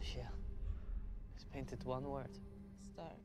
the shell. It's painted one word. Start.